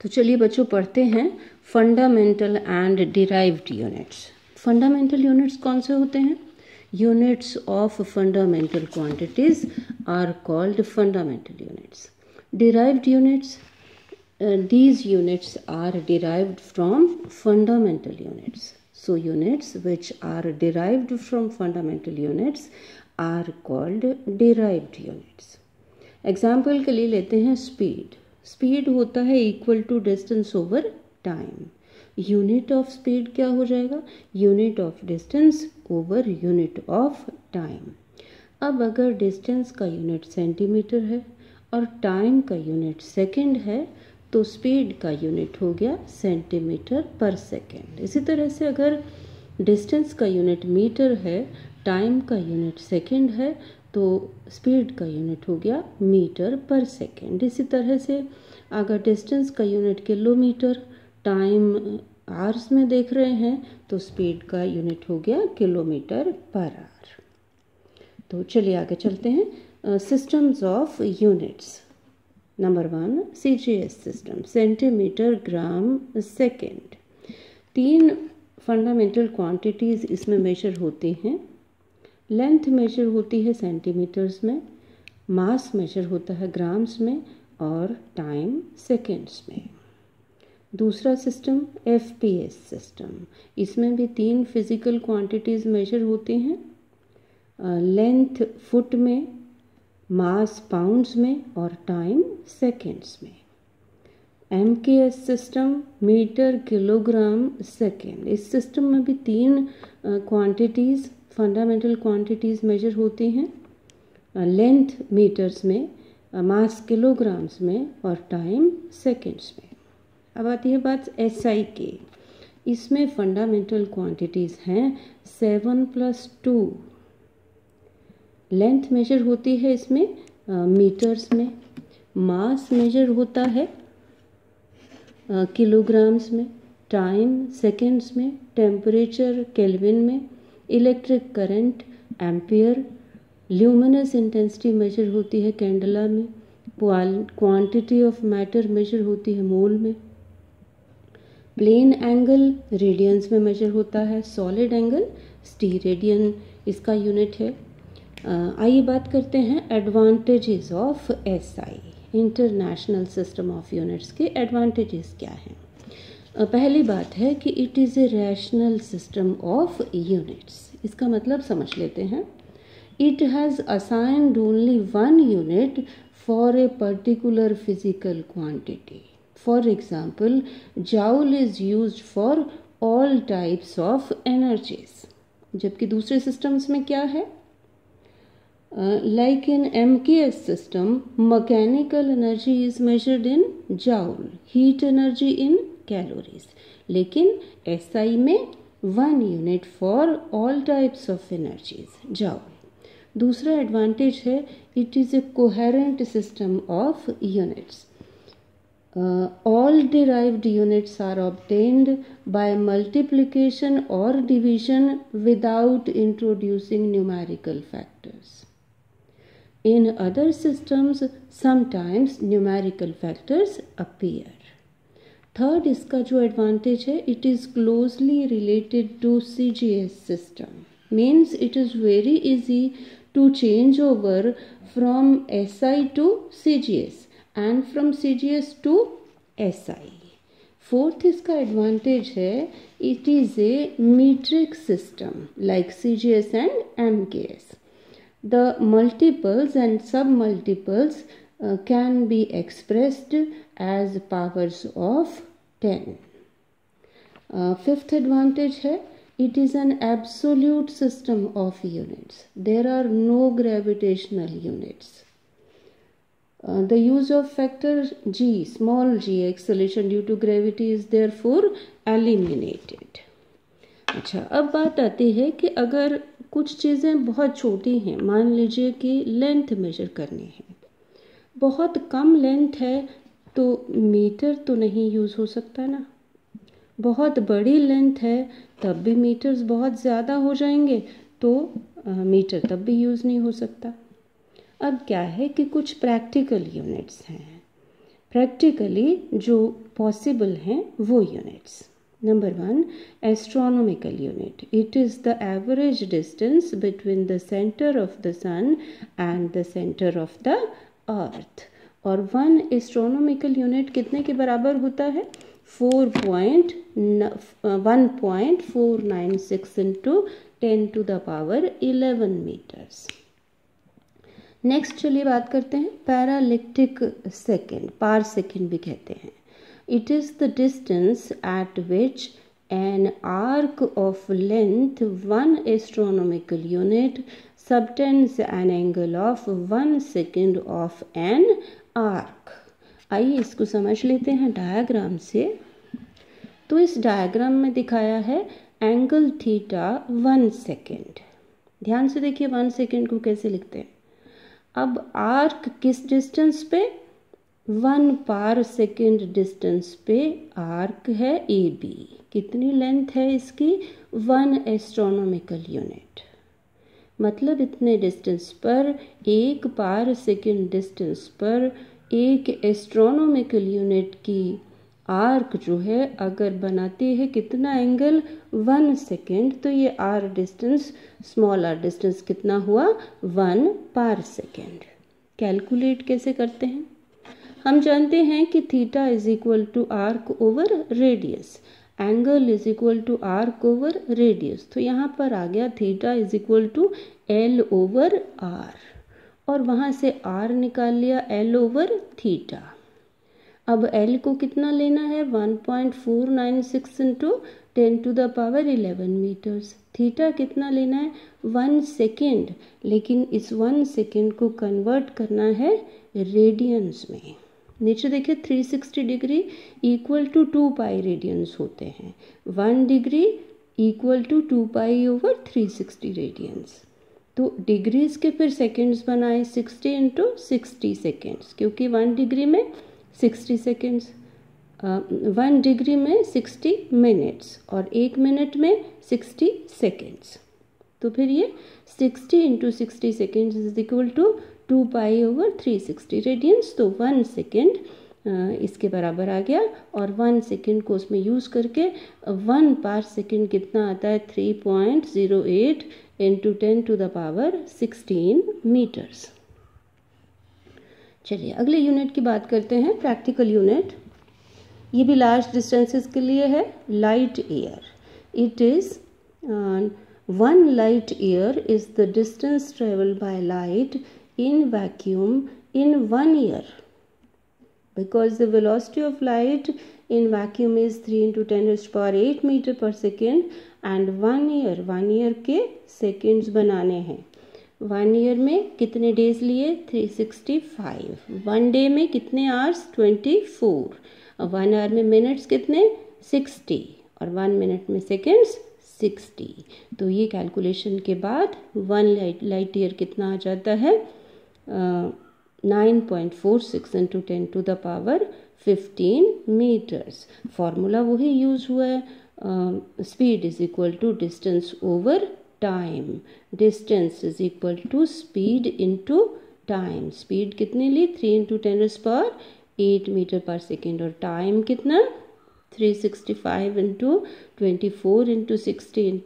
तो चलिए बच्चों पढ़ते हैं fundamental and derived units fundamental units कौन से होते हैं? Units of fundamental quantities are called fundamental units derived units these units are derived from fundamental units so units which are derived from fundamental units are called derived units example के लिए लेते हैं speed speed होता है equal to distance over time unit of speed क्या हो जाएगा? Unit of distance over unit of time अब अगर डिस्टेंस का यूनिट सेंटीमीटर है और टाइम का यूनिट सेकंड है तो स्पीड का यूनिट हो गया सेंटीमीटर पर सेकेंड इसी तरह से अगर डिस्टेंस का यूनिट मीटर है टाइम का यूनिट सेकेंड है तो स्पीड का यूनिट हो गया मीटर पर सेकेंड। इसी तरह से अगर डिस्टेंस का यूनिट किलोमीटर टाइम आवर्स में देख रहे हैं तो स्पीड का यूनिट हो गया किलोमीटर पर आवर। तो चलिए आगे चलते हैं। Systems of units number one C G S system centimetre gram second तीन फंडामेंटल क्वांटिटीज़ इसमें मेजर होती हैं। लेंथ मेजर होती है सेंटीमीटर्स में, मास मेजर होता है ग्राम्स में और टाइम सेकेंड्स में। दूसरा system F P S system. इसमें भी तीन फ़िज़िकल क्वांटिटीज़ मेजर होती हैं। लेंथ फुट में, मास पाउंड्स में और टाइम सेकेंड्स में। M K S system, metre kilogram second. इस सिस्टम में भी तीन क्वांटिटीज़ फंडामेंटल क्वांटिटीज़ मेजर होती हैं लेंथ मीटर्स में मास किलोग्राम्स में और टाइम सेकेंड्स में। अब आती है बात एस आई के। इसमें फंडामेंटल क्वांटिटीज़ हैं seven plus two length measure होती है इसमें मीटर्स में। मास मेजर होता है किलोग्राम्स में। टाइम सेकेंड्स में टेम्परेचर केल्विन में। Electric current, ampere, luminous intensity measure होती है कैंडला में क्वांटिटी ऑफ़ मैटर मेजर होती है मोल में। प्लेन एंगल रेडियंस में मेजर होता है सॉलिड एंगल स्टी रेडियन इसका यूनिट है। आइए बात करते हैं advantages of S I international system of units के एडवांटेजेस क्या हैं। पहली बात है कि it is a rational system of units इसका मतलब समझ लेते हैं। It has assigned only one unit for a particular physical quantity for example joule is use for all types of energies जबकि दूसरे सिस्टम्स में क्या है? Like in M K S system mechanical energy is measured in joule heat energy in calories लेकिन S I में one unit for all types of energies जाओ। दूसरा advantage है it is a coherent system of units all derived units are obtained by multiplication और division without introducing numerical factors in other systems sometimes numerical factors appear third इसका जो advantage है it is closely related to C G S system means it is very easy to change over from S I to C G S and from C G S to S I fourth इसका advantage है it is a metric system like C G S and M K S the multiples and submultiples can be expressed as powers of 10. Uh, fifth advantage है it is an absolute system of units. There are no gravitational units. Uh, the use of factor g, small g, acceleration due to gravity is therefore eliminated. अच्छा अब बात आती है कि अगर कुछ चीज़ें बहुत छोटी हैं मान लीजिए कि लेंथ मेजर करनी है बहुत कम लेंथ है तो मीटर तो नहीं यूज़ हो सकता ना। बहुत बड़ी लेंथ है तब भी मीटर्स बहुत ज़्यादा हो जाएँगे तो आ, मीटर तब भी यूज़ नहीं हो सकता। अब क्या है कि कुछ प्रैक्टिकल यूनिट्स हैं। प्रैक्टिकली जो पॉसिबल हैं वो units number one astronomical unit it is the average distance between the centre of the sun and the centre of the earth. और वन एस्ट्रोनॉमिकल यूनिट कितने के बराबर होता है? Four point one point four nine six into ten to the power eleven metres next चलिए बात करते हैं। पैरालिक्टिक सेकेंड पार सेकेंड भी कहते हैं। It is the distance at which an arc of length one astronomical unit subtends an angle of one second of an arc आइए इसको समझ लेते हैं डायग्राम से। तो इस डायग्राम में दिखाया है एंगल थीटा वन सेकेंड ध्यान से देखिए वन सेकेंड को कैसे लिखते हैं। अब आर्क किस डिस्टेंस पे? वन पार सेकेंड डिस्टेंस पे आर्क है ए बी कितनी लेंथ है इसकी? वन एस्ट्रोनॉमिकल यूनिट मतलब इतने डिस्टेंस पर, एक पार सेकेंड डिस्टेंस पर, एक एस्ट्रोनॉमिकल यूनिट की आर्क जो है, अगर बनाती है कितना एंगल वन सेकेंड तो ये R distance small R distance कितना हुआ? वन पार सेकेंड कैलकुलेट कैसे करते हैं? हम जानते हैं कि theta is equal to arc over radius angle is equal to arc over radius तो यहाँ पर आ गया theta is equal to L over R और वहाँ से आर निकाल लिया एल ओवर थीटा अब एल को कितना लेना है? 1.496 point four nine six into ten to the power eleven metres theta कितना लेना है? वन सेकेंड लेकिन इस वन सेकेंड को कन्वर्ट करना है रेडियंस में. नीचे देखिए 360 degree equal to two pi radians होते हैं। One degree equal to two pi over 360 radians तो डिग्रीज के फिर सेकेंड्स बनाए 60 इंटू सिक्सटी सेकेंड्स क्योंकि वन डिग्री में सिक्सटी सेकेंड्स वन डिग्री में सिक्सटी मिनट्स और एक मिनट में सिक्सटी सेकेंड्स तो फिर ये sixty into sixty seconds is equal to two pi over three sixty radians तो वन सेकेंड इसके बराबर आ गया और वन सेकेंड को उसमें यूज़ करके वन पार सेकेंड कितना आता है? Three point zero eight into ten to the power sixteen metres चलिए, अगले यूनिट की बात करते हैं प्रैक्टिकल यूनिट ये भी लार्ज डिस्टेंसेस के लिए है light year it is one light year is the distance travel by light in vacuum in one year because the velocity of light in vacuum is three into ten power eight metre per second and one year one year के seconds बनाने हैं। One year में कितने days लिए? Three sixty five one day में कितने hours twenty four one hour में minutes कितने? सिक्सटी और वन मिनट में सेकेंड्स सिक्सटी तो ये कैलकुलेशन के बाद वन लाइट लाइट ईयर कितना आ जाता है? Nine point four six into ten to the power fifteen metres formula वही यूज़ हुआ है speed is equal to distance over time distance is equal to speed into time speed कितने ली? Three into ten power eight metre per second और time कितना? Three sixty five into twenty four into sixty into